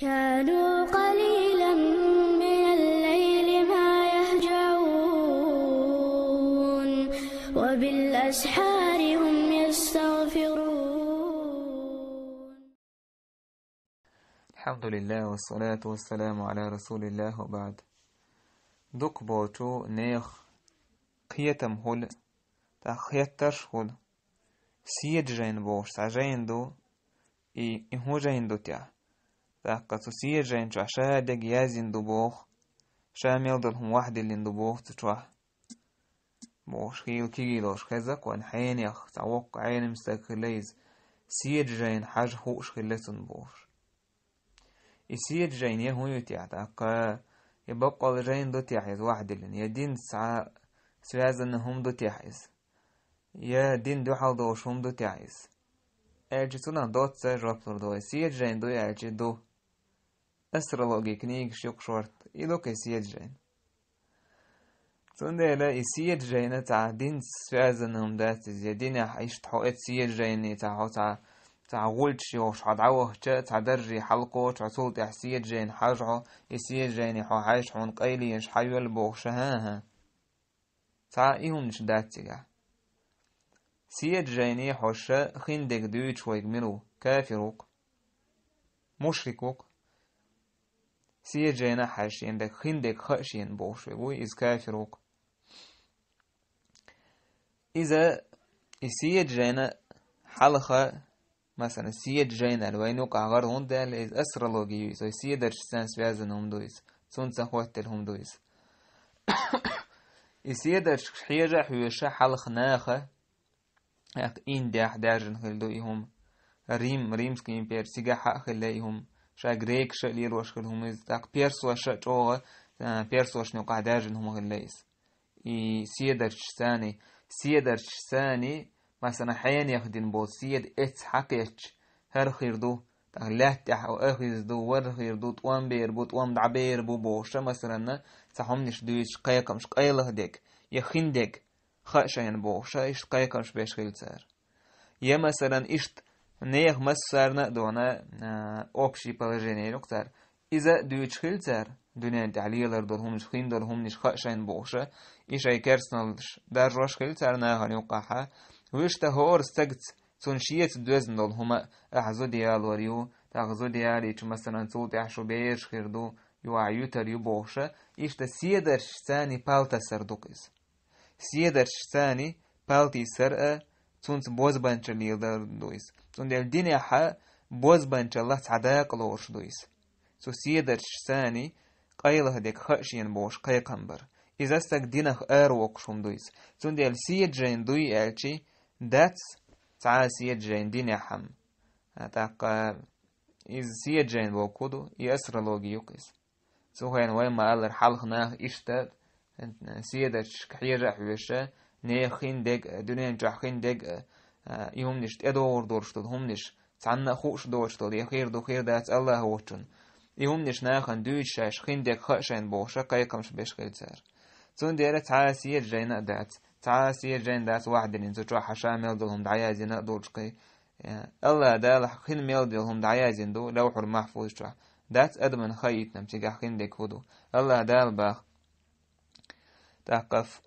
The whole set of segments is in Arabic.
كانوا قليلا من الليل ما يهجعون وبالأسحار هم يستغفرون. الحمد لله والصلاة والسلام على رسول الله وبعد. دوك بوتو نيخ قيتم هول تا خيترش هول. سيد جين بوش تا جين دو إي هو جين دو تيا. تا قصو سيد جين جو عشا دق يازين دو بوخ شامل دلهم واحد اللي دو بوخ تتوح بوش خيل كيلوش خزق وان حين يخ تعوق عين مستقليز سيد جين حاج خوش خلتن بوش يسير جين يهو يتيعتاق يبقى الجين دو تيحيز واحد لن يدين سعى سوازن هم دو تيحيز يا دين دو حال دوش هم دو تيحيز tunan dot se raptor do siet jane do elçi do astrologi knig xjok xort ilok e sjedġen. Tundela i sjedġen ta' din s-svezanum dat zjedina ħiċt ħoqet sjedġen ta' ħota ta' għulċi u xħadawħ ċe ta' darri ħalqo ċatul ta' sjedġen ħaġħo i sjedġen ħoħħax ħun qajli xħajwel boħ xaħħa. Ta' ihum ċdattiga. Sjedġen ħoċċa xindek duċ u jgmiru, kafiruk, mushrik جينا حاشين دك خندق خشين بوشوي إز كافروك إذا يسير جينا حلقة مثلا سيد جين الوين وقع غر هون ده لإز أسرولوجي يويس أي سيد درشتان سوازن هم سون سخوات هم دويس يسيد درش حيجا حيوشا حلق ناخة اق إن داح داجن خلدويهم ريم ريمسك إمبير سيجا حق خلايهم شا غريك شا لير وش خلهم إز تاق بيرسوا شا جوغة بيرسوا شنو قع داجن هم خلايس i siedar sani siedar sani مثلا حين يخدن بوسيد اتس حقيتش هر خيردو تغلات تح او اخيز دو ور خيردو توان بير بو توان دعبير بو بوشة مثلا تحهم نش دويش قيقا مش قيله ديك يخين ديك خاشا ين بوشة اش قيقا مش بيش خيلتار يا مثلا اشت نيخ مسارنا دونا общий положение نقطار إذا دويش خيلتار دنيا تعليلر دول هم خين دول هم نش خاشا ين بوشة إيش أي كرسنالش دار روش خيلتار ناهن يوقعها ويشتا هور استجت تون شيت دوزن دول هما احزو ديال وريو تاغزو ديالي چو مثلا تول تحشو بيش خيردو يو عيوتر يو بوشا يشتا سيدر شتاني بالتا سردوكس سيدر شتاني بالتي سرقة تون بوز بانچ ليلدر دويس تون ديال دينيا حا بوز بانچ الله تعداق لوش دويس سو سيدر شتاني قيله ديك خشين بوش قيقنبر إذا استك دينخ أروق شوم دويس تون ديال سيد جين دوي ألشي داتس تعال سيد جين دين يحم تاق إز سيد جين بوكودو يأسر لوجي يقيس سو هين وين ما قال الحلق ناخ إشتاد سيد كحيرة حوشة ني خين دق دنيا جح خين دق يوم نشت أدور دورشتود هم نش تعنا خوش دورشتود يخير دو خير دات الله وچن يوم نش ناخن دوش شاش خين دق خشين بوشة قيقمش بيش خيلتار تون ديرة تعال سيد جين دات تعال سير جين داس واحد اللي نزوجوا حشامل دولهم دعيازي نقدر شقي الله دا خين ميل دولهم دعيازين دو لوح المحفوظ شو دات أدمن خيط نمتي خين ديك هدو الله دا الباخ تقف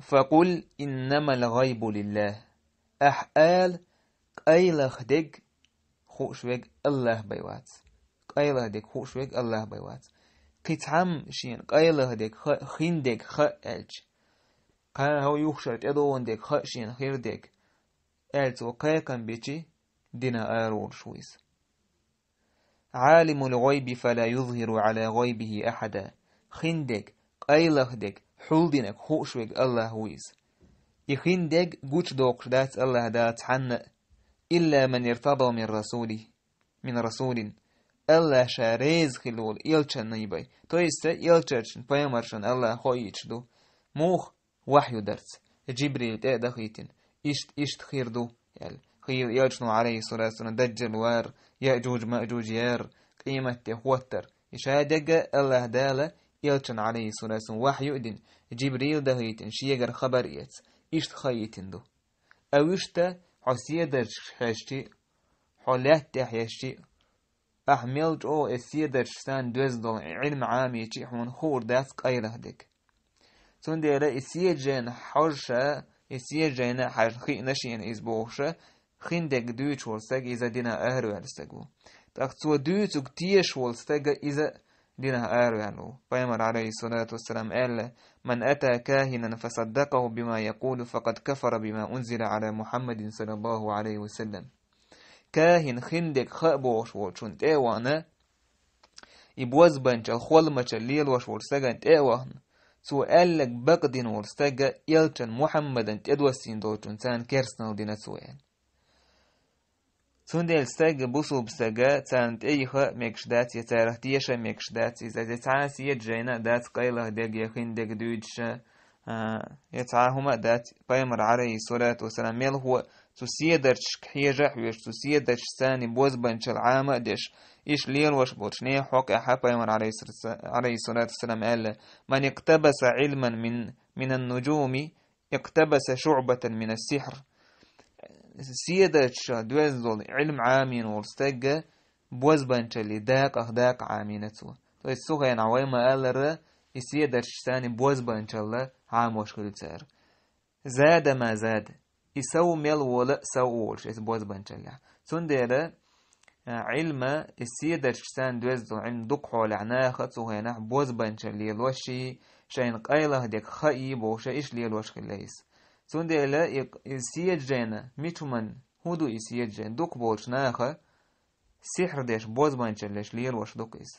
فقل إنما الغيب لله. أحقال قيلخ ديك خوش ويك الله بيوات. قيلخ ديك خوش ويك الله بيوات. قيتعم شين قيلخ ديك خين ديك خألج قا هو يخشى تدون ديك خشين خير ديك. ألتو قاكن بيتي دينا آرور شويس. عالم الغيب فلا يظهر على غيبه أحدا. خندك قيلخ ديك حول دينك خوشوك الله ويس يخندك قوش دوق دات الله دات حن إلا من ارتضى من رسوله من رسول الله شاريز خلول إلشن نيباي تو يست إلشن بيامرشن الله خويتش دو موخ وحي درس جبريل تا دخيتن إشت إشت خير دو يال خير يجنو عليه الصلاة والسلام دجل وار يأجوج مأجوج يار قيمة تهوتر إشادق الله دالة يلچن عليه والسلام وحي يؤدن جبريل دهيتن شيغر خبر يت إشت خيتن دو. أو إشتا حسية درش حشتي حلات تحيشتي أحمل جو السيدر شسان دوز دول علم عامي تشيحون خور داس قيله دك سنديرا السيجين حرشة السيجين حر خي نشين إزبوشة خين دك دوش ولستك إذا دينا أهرو هلستقو تاك تو دوتك تيش ولستك إذا أهرو هلو بيمر عليه الصلاة والسلام قال من أتى كاهنا فصدقه بما يقول فقد كفر بما أنزل على محمد صلى الله عليه وسلم. كاهن خندك خبوش وشون تيوانا يبوز بنش الخول مش الليل وش ورسجن تيوان. سو قالك بقدين ورسجا يلتن محمد تدوسين دوتون سان كيرسنال دينا سوين. ايخا ميكشدات يتارح تيشا ميكشدات إذا تتعاس يجينا دات قيلة ديك يخين ديك دويدش يتعاهما دات بيمر عليه الصلاة والسلام يل هو تسيدرش كحيجة حويش تسيدرش ثاني بوز بنش العامة ديش إيش ليل وش بوشني حق أحا بيمر عليه الصلاة والسلام قال من اقتبس علما من من النجوم اقتبس شعبة من السحر سيدرش دوز دول علم عامين ورستجة بوز بنش اللي داك أخداك عامينتو تو السوغة ينعوي ما قال ر يسيدرش ثاني بوز الله عام وشكل تسار زاد ما زاد يسو ميل ولا سو ولش اس بوز بنشلع سنديرا علم السيدر شسان دوزدو علم دق حول عناه خطسو هنا بوز بنشلي الوشي شين قيله ديك خيب وشا إيش لي الوش كليس Sondela isiyaġġeena miċuman hudu isiyaġġeen duk boċnaaħa sihrdeċ bozbanċellex li jelwax dukis.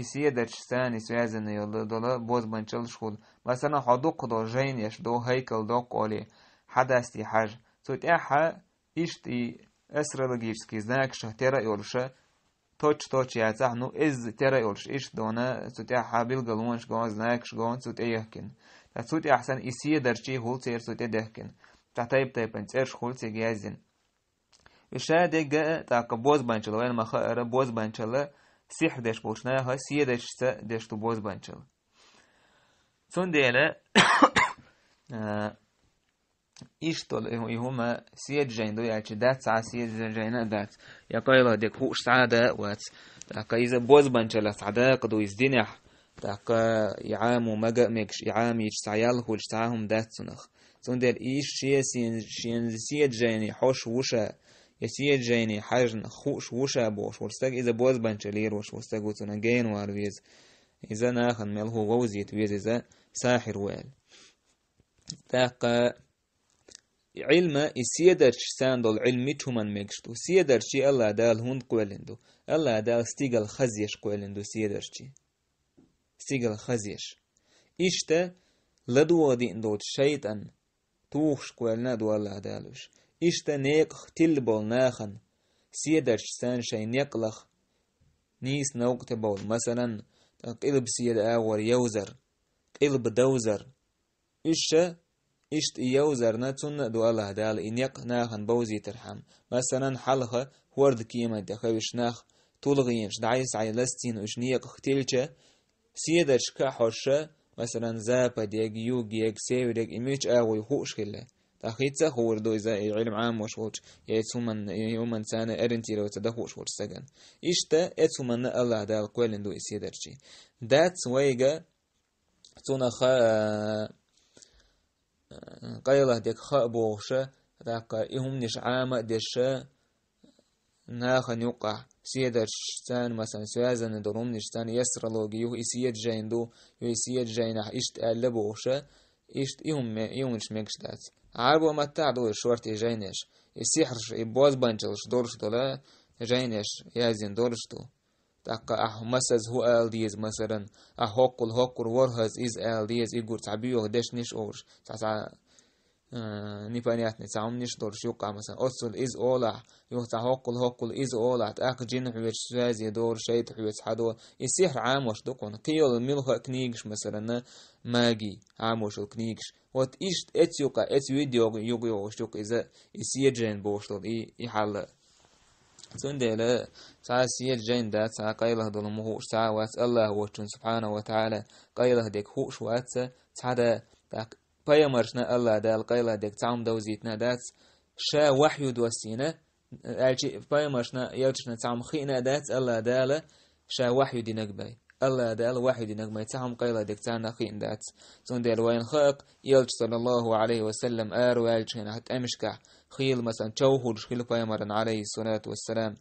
Isiyaġġ sani svязаны yoldola bozbanċel xhul. Masana hoduk do ġejn yax do heykel dok oli hadasti haj. Сутяха ишти астрологический знак шахтера йолша точ-точ яцахну из тера йолш иш дона сутяха билгалунш гон знак шгон сутяхкин. ايهكن توت احسن اسي درشي هول تير توت دهكن تحتايب تايبن تيرش هول تيجازن وشا دقة تاك بوز بانشل وين ما خير بوز بانشل سحر دش بوشنا ها سيه دش دش تو بوز بانشل سون ديلا إشتول هما سيد جين دو يعيش دات ساعة سيد جين دات يا قيلا ديك هو سعادة وات إذا بوز بانشلا سعادة قدو يزدينح مجا مكش يعام يش سعيال هو سعاهم دات سنخ سون دير إيش شيء سين شين سيد جيني حوش وشا يسيد جيني حاجن خوش وشا بوش ورستاق إذا بوز بانشلير وش ورستاق وتنجين وارويز إذا ناخن ملهو ووزيت ويز إذا ساحر ويل تاقا علم السيدر ساندول علمي تشومن ميكشتو سيدر شي الله دال هند قولندو الله دال ستيغل خزيش قولندو سيدر شي ستيغل خزيش إشتا لدو دي اندوت شيطان توخش قولنا دو الله دالوش إشتا نيق تلبول ناخن سيدر سان شي نيقلخ نيس نوقت بول مثلا قلب سيد آور يوزر قلب دوزر إشتا إشت يوزرنا تون دو الله دال إنيق ناخن بوزي ترحم مثلا حلخة ورد كيما دخوش ناخ طولغينش دعيس عيلستين وشنيق اختيلچه سيدش كحوشة مثلا زابا ديك يو ديك سيو ديك إميش آوي خوش خلا تخيتsa خور دو إذا علم عام وشوش يتسومن يومن سنة أرنتي لو تدخوش ور سجن إشتا أتسومن الله دال قولن دو إسيدرشي that's ويجا تونا خا قيله ديك خا بوشة تاقا sjedačtan ma sam svezane do rumništan jesralog juh i sjeđajn du juh i sjeđajna išt elle boše išt iuniš megštac. Arbo ma ta du šort i žajneš i sihrš i bozbančelš dorštu le žajneš jezin dorštu. Taka ah masaz hu aldiz masaran ah hokul hokur warhaz iz aldiz igur tabiyoh deshnish orš. Tasa إز آل ديز إيقور تعبيوه دش نش أورش تاسع نيبانيات نتاعهم نش دورش يوقع مثلا أصل إز أولا يوقع هوكل هوكل إز أولا تاق جن حويت سوازي دور شيط حويت حدو السحر عام وش دقون قيل ملخ كنيجش مثلا ماجي عام وش الكنيجش وات إيش إت يوقع إت فيديو يوقع وش يوقع إذا يسيجن بوشتل إي يحل سندل سا سيد جين دا سا قيله دول مهوش سا وات الله وچن سبحانه وتعالى قيله ديك هوش وات سا دا تاك بيمرشنا الله دا القيله ديك تعم دوزيتنا دات شا وحي دوسينا ألشي بايمرشنا يلتشنا تعم خينا دات الله دالة شا وحي دي نقبي الله دال وحي دي نقبي تعم قيلة ديك تعنا خين دات سون دير وين خاق يلتش صلى الله عليه وسلم آر والشنا حتى أمشكح خيل مثلا تشوهر خيل بايمرن عليه الصلاة والسلام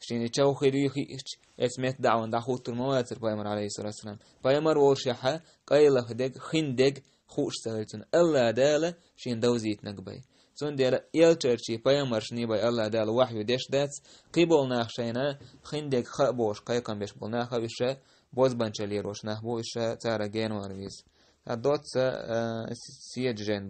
شيني تشو خيري اسمت دعوان المواتر بايمر عليه الصلاة والسلام بايمر ورشحة قيلة ديك خين ديك خوش سهلتن الله دالة شين دوزيت نقبي سون ديال يلترشي بايمر شني باي الله دال وحي ديش دات قيبول ناخشينا خندك خبوش قيقم بيش بول ناخا بيش بوز بانشالي روش ناخبو إش تارا جين وارفيز الدوت سيج جين